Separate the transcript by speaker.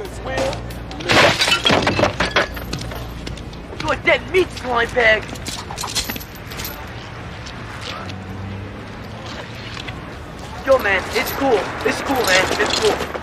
Speaker 1: motherfuckers will live.
Speaker 2: You're a dead meat slime bag! Yo, man, it's cool. It's cool, man. It's cool.